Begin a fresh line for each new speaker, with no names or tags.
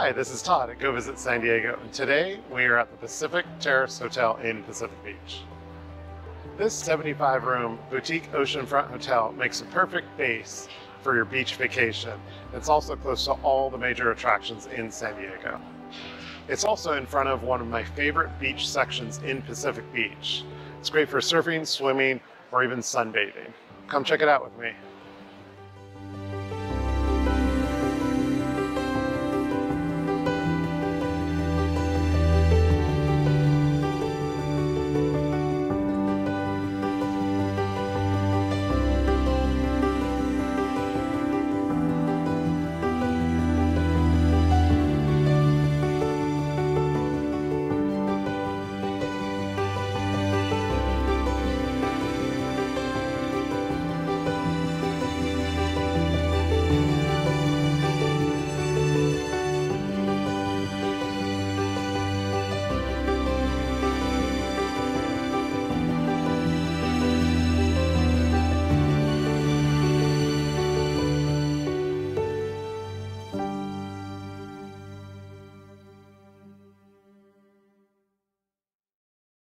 Hi, this is Todd at Go Visit San Diego, and today we are at the Pacific Terrace Hotel in Pacific Beach. This 75 room boutique oceanfront hotel makes a perfect base for your beach vacation. It's also close to all the major attractions in San Diego. It's also in front of one of my favorite beach sections in Pacific Beach. It's great for surfing, swimming, or even sunbathing. Come check it out with me.